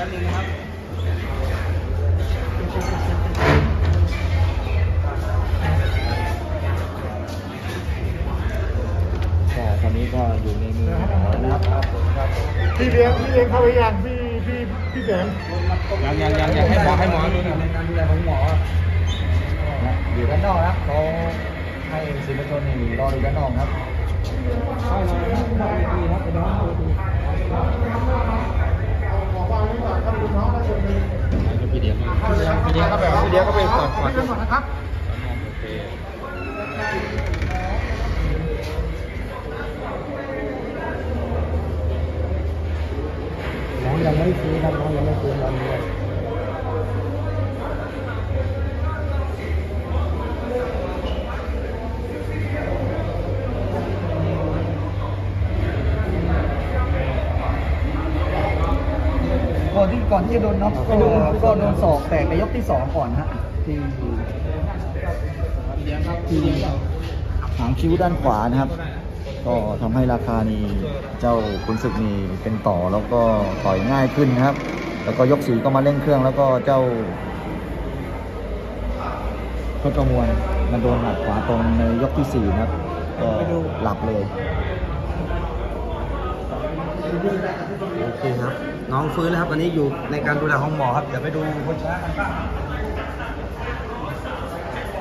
ป๊บนึงนะครับก็ตอนนี้ก็อยู่ในมือหมอนะครับพี่เลี้ยงพี่เลี้ยงเข้าไปยังพี่พี่พี่แสงยังยังยังยังให้หมอให้หมอดูหน่อยในการดูแลของหมอนะอยู่ด้านนอกนะครับเขาให้สื่อมวลชนนี่รอดูด้านนอกครับเข้ามาครับเข้าไปดีครับไปน้องดู บอกว่าไม่ต่างกับลูกน้องนะส่วนหนึ่ง พี่เดียว พี่เดียวก็ไปพี่เดียวก็ไปสอดก่อนพี่กันนะครับโอเคน้องยังไม่ซื้อครับน้องยังไม่ฟื้นนอนอยู่เลย ก่อนที่ก่อนที่จะโดนน็อกก็ก็โดนศอกแตกในยกที่สองก่อนฮะที่พี่เลี้ยงครับที่หางคิ้วด้านขวานะครับ ก็ทำให้ราคานี่เจ้าขุนศึกนี่เป็นต่อแล้วก็ต่อยง่ายขึ้นนะครับ แล้วก็ยกสีก็มาเร่งเครื่องแล้วก็เจ้าเพชรประมวลมาโดนหมัดขวาตรงในยกที่สี่นะครับก็หลับเลย โอเคครับ น้องฟื้นแล้วครับอันนี้อยู่ในการดูแลของหมอครับ เดี๋ยวไปดูคนช้ากันบ้าง